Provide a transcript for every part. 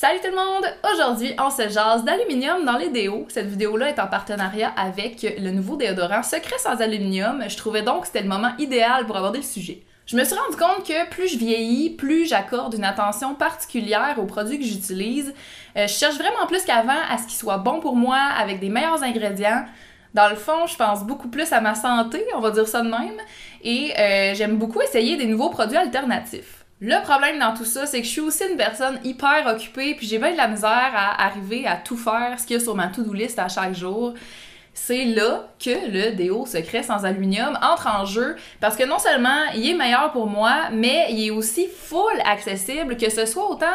Salut tout le monde! Aujourd'hui, on se jase d'aluminium dans les déos. Cette vidéo-là est en partenariat avec le nouveau déodorant Secret sans aluminium. Je trouvais donc que c'était le moment idéal pour aborder le sujet. Je me suis rendu compte que plus je vieillis, plus j'accorde une attention particulière aux produits que j'utilise. Euh, je cherche vraiment plus qu'avant à ce qu'ils soient bons pour moi, avec des meilleurs ingrédients. Dans le fond, je pense beaucoup plus à ma santé, on va dire ça de même, et euh, j'aime beaucoup essayer des nouveaux produits alternatifs. Le problème dans tout ça, c'est que je suis aussi une personne hyper occupée, puis j'ai bien de la misère à arriver à tout faire ce qu'il y a sur ma to-do list à chaque jour. C'est là que le déo secret sans aluminium entre en jeu parce que non seulement il est meilleur pour moi, mais il est aussi full accessible, que ce soit autant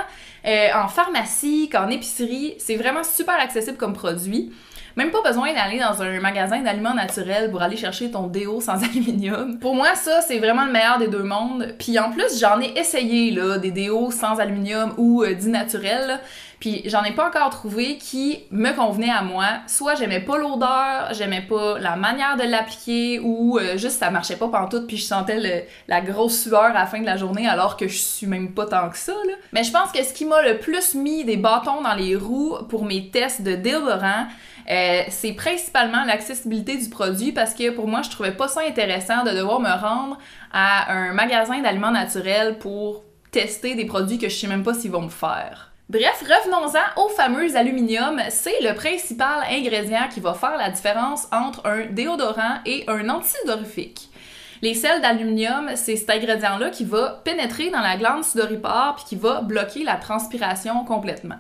euh, en pharmacie qu'en épicerie. C'est vraiment super accessible comme produit. Même pas besoin d'aller dans un magasin d'aliments naturels pour aller chercher ton déo sans aluminium. Pour moi, ça, c'est vraiment le meilleur des deux mondes. Puis en plus, j'en ai essayé, là, des déos sans aluminium ou euh, dits naturels. Puis j'en ai pas encore trouvé qui me convenait à moi. Soit j'aimais pas l'odeur, j'aimais pas la manière de l'appliquer ou euh, juste ça marchait pas pantoute puis je sentais la grosse sueur à la fin de la journée alors que je suis même pas tant que ça. Mais je pense que ce qui m'a le plus mis des bâtons dans les roues pour mes tests de déodorant, euh, c'est principalement l'accessibilité du produit parce que pour moi, je trouvais pas ça intéressant de devoir me rendre à un magasin d'aliments naturels pour tester des produits que je sais même pas s'ils vont me faire. Bref, revenons-en au fameux aluminium. C'est le principal ingrédient qui va faire la différence entre un déodorant et un antidorifique. Les sels d'aluminium, c'est cet ingrédient-là qui va pénétrer dans la glande sudoripare puis qui va bloquer la transpiration complètement.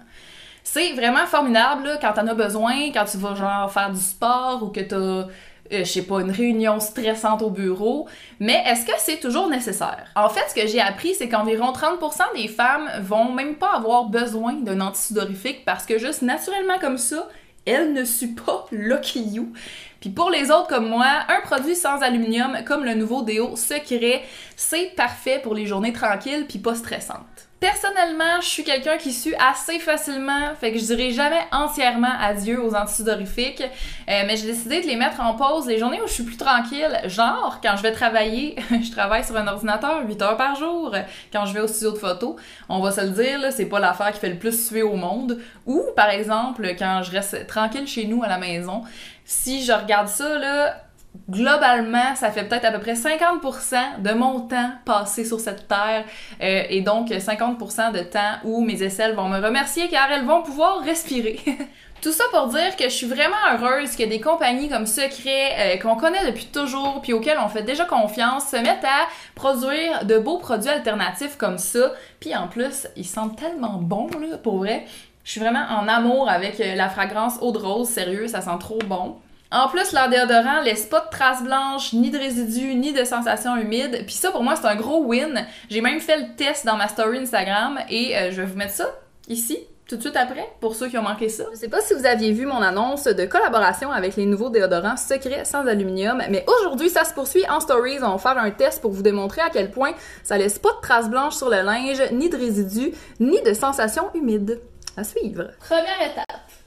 C'est vraiment formidable quand t'en as besoin, quand tu vas genre faire du sport ou que t'as, euh, je sais pas, une réunion stressante au bureau. Mais est-ce que c'est toujours nécessaire? En fait, ce que j'ai appris, c'est qu'environ 30% des femmes vont même pas avoir besoin d'un antisudorifique parce que juste naturellement comme ça, elles ne suent pas Lucky You. Puis pour les autres comme moi, un produit sans aluminium comme le nouveau déo secret, c'est parfait pour les journées tranquilles puis pas stressantes. Personnellement, je suis quelqu'un qui sue assez facilement, fait que je dirais jamais entièrement adieu aux antisudorifiques, euh, mais j'ai décidé de les mettre en pause les journées où je suis plus tranquille, genre quand je vais travailler, je travaille sur un ordinateur 8 heures par jour, quand je vais au studio de photo, on va se le dire, c'est pas l'affaire qui fait le plus suer au monde, ou par exemple quand je reste tranquille chez nous à la maison, si je regarde ça là, globalement, ça fait peut-être à peu près 50% de mon temps passé sur cette terre euh, et donc 50% de temps où mes aisselles vont me remercier car elles vont pouvoir respirer. Tout ça pour dire que je suis vraiment heureuse que des compagnies comme Secret, euh, qu'on connaît depuis toujours, puis auxquelles on fait déjà confiance, se mettent à produire de beaux produits alternatifs comme ça. Puis en plus, ils sentent tellement bons, là, pour vrai. Je suis vraiment en amour avec euh, la fragrance eau de rose, sérieux, ça sent trop bon. En plus, leur déodorant laisse pas de traces blanches, ni de résidus, ni de sensations humides. Puis ça, pour moi, c'est un gros win. J'ai même fait le test dans ma story Instagram et euh, je vais vous mettre ça ici tout de suite après, pour ceux qui ont manqué ça. Je sais pas si vous aviez vu mon annonce de collaboration avec les nouveaux déodorants secrets sans aluminium, mais aujourd'hui, ça se poursuit en stories. On va faire un test pour vous démontrer à quel point ça laisse pas de traces blanches sur le linge, ni de résidus, ni de sensations humides. À suivre. Première étape.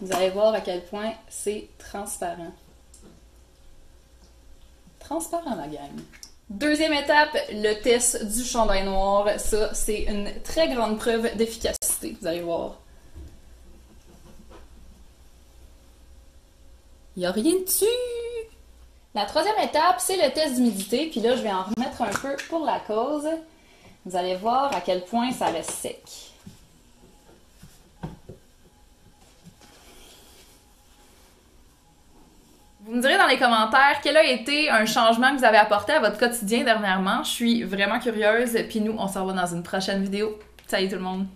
Vous allez voir à quel point c'est transparent. Transparent, la gang. Deuxième étape, le test du chandail noir. Ça, c'est une très grande preuve d'efficacité. Vous allez voir. Il a rien dessus! La troisième étape, c'est le test d'humidité. Puis là, je vais en remettre un peu pour la cause. Vous allez voir à quel point ça reste sec. Vous me direz dans les commentaires quel a été un changement que vous avez apporté à votre quotidien dernièrement. Je suis vraiment curieuse. Puis nous, on se revoit dans une prochaine vidéo. Salut tout le monde!